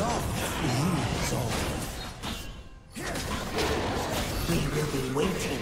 Love rules all. We will be waiting.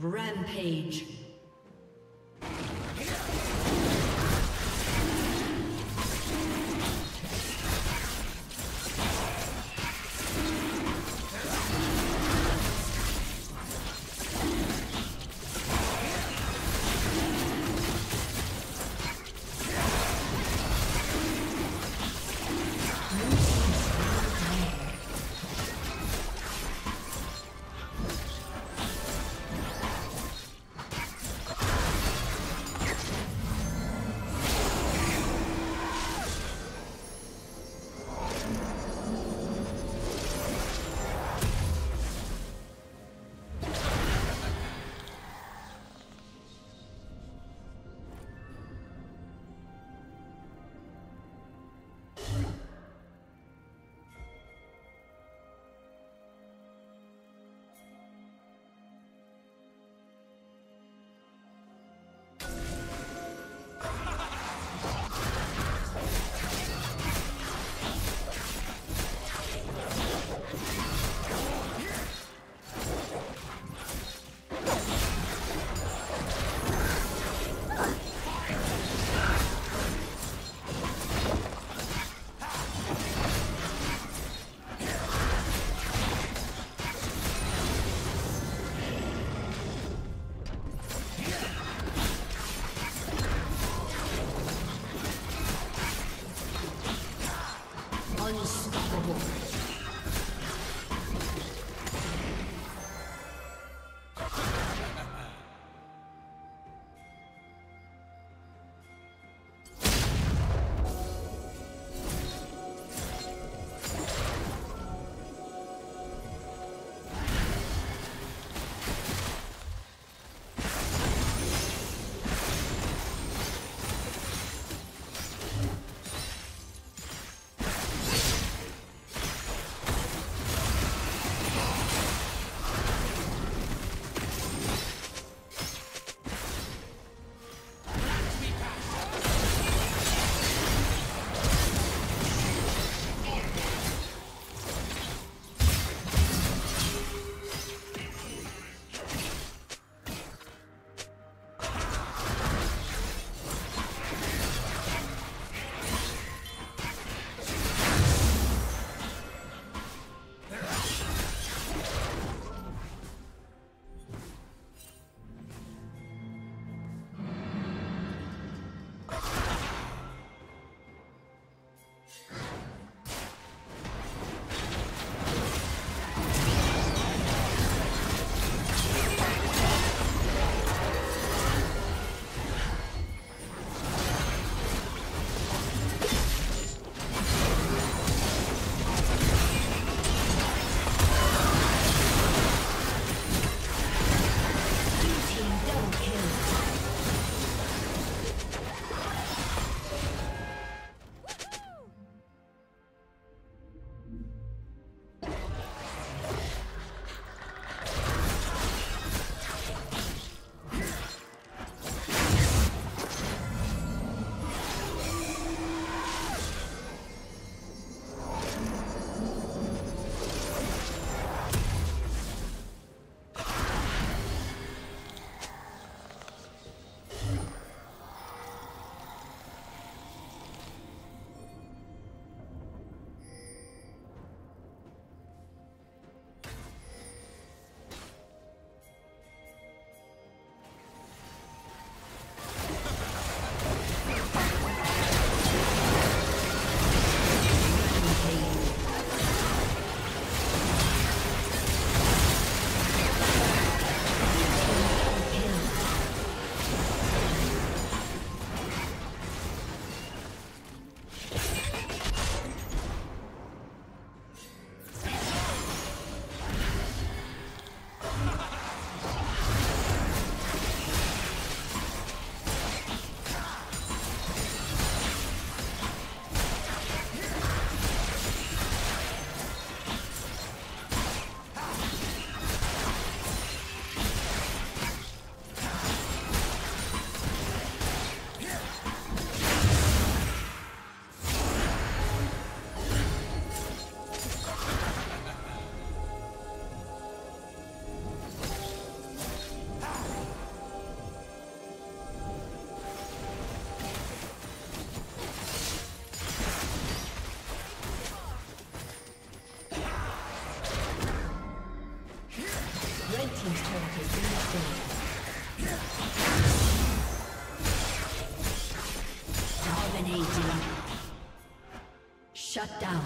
Rampage. Unstoppable. Shut down.